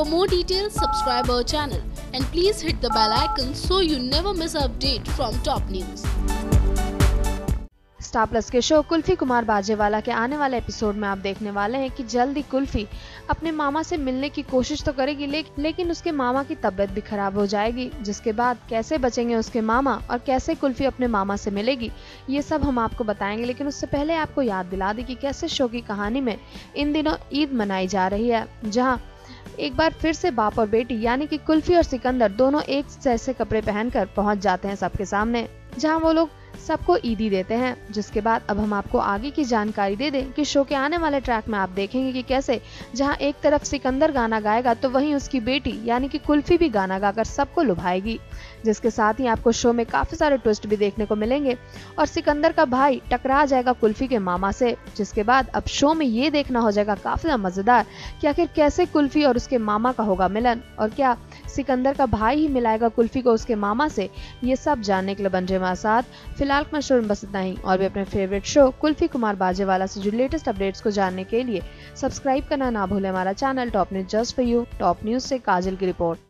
For more details, subscribe our channel and please hit the bell icon so you never miss an update from top news. Star Plus के show Kulfi Kumar Bajewala के आने वाले episode में आप देखने वाले हैं कि जल्दी कुल्फी अपने मामा से मिलने की कोशिश तो करेगी ले, लेकिन उसके मामा की तबीयत भी खराब हो जाएगी जिसके बाद कैसे बचेंगे उसके मामा और कैसे कुल्फी अपने मामा से मिलेगी ये सब हम आपको बताएँगे लेकिन उससे पहले आपको याद दिला दी कि कैसे शो की कहानी में इन दिनों ईद मनाई जा रही है जहाँ एक बार फिर से बाप और बेटी, यानी कि कुल्फी और सिकंदर दोनों एक जैसे कपड़े पहनकर पहुँच जाते हैं सबके सामने, जहाँ वो लोग सबको ईदी देते हैं। जिसके बाद अब हम आपको आगे की जानकारी दे दें कि शो के आने वाले ट्रैक में आप देखेंगे कि कैसे, जहाँ एक तरफ़ सिकंदर गाना गाएगा तो वहीं उसकी बेटी, यानी कि कुल्फी भी गाना गाकर सबको लुभाएगी। जिसके साथ ही आपको शो में काफ़ी सारे ट्विस्ट भी देखने को मिलेंगे। और सिकंदर का भाई टकरा जाएगा कुल्फी के मामा से, जिसके बाद अब शो में ये देखना हो जाएगा काफ़ी मज़ेदार कि आखिर कैसे कुल्फी और उसके मामा का होगा मिलन। और क्या सिकंदर का भाई ही मिलाएगा कुल्फी को उसके मामा से? ये सब जानने के लिए बन रहे साथ। फ़िलहाल मैं शो में बस इतना ही। और भी अपने फेवरेट शो कुल्फी कुमार बाजेवाला से जो लेटेस्ट अपडेट्स को जानने के लिए सब्सक्राइब करना ना भूले हमारा channel top news just for you top news से काजल की report